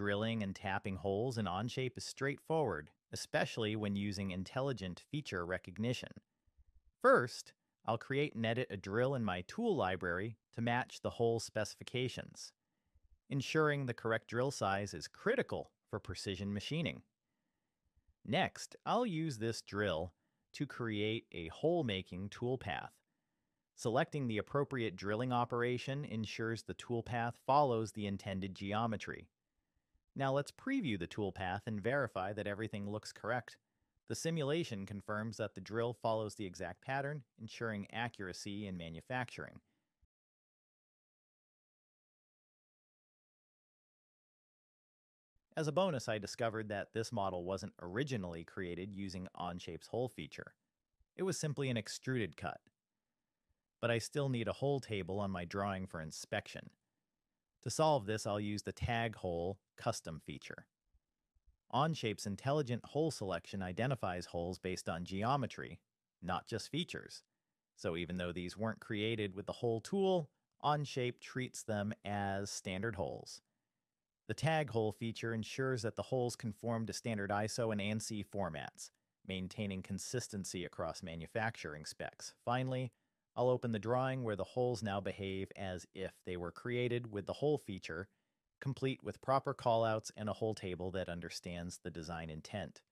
drilling and tapping holes in Onshape is straightforward, especially when using intelligent feature recognition. First, I'll create and edit a drill in my tool library to match the hole specifications. Ensuring the correct drill size is critical for precision machining. Next, I'll use this drill to create a hole-making toolpath. Selecting the appropriate drilling operation ensures the toolpath follows the intended geometry. Now let's preview the toolpath and verify that everything looks correct. The simulation confirms that the drill follows the exact pattern, ensuring accuracy in manufacturing. As a bonus, I discovered that this model wasn't originally created using Onshape's hole feature. It was simply an extruded cut. But I still need a hole table on my drawing for inspection. To solve this, I'll use the Tag Hole custom feature. Onshape's intelligent hole selection identifies holes based on geometry, not just features. So even though these weren't created with the hole tool, Onshape treats them as standard holes. The tag hole feature ensures that the holes conform to standard ISO and ANSI formats, maintaining consistency across manufacturing specs. Finally, I'll open the drawing where the holes now behave as if they were created with the hole feature, complete with proper callouts and a hole table that understands the design intent.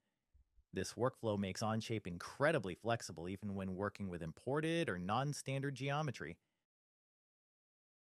This workflow makes Onshape incredibly flexible even when working with imported or non-standard geometry,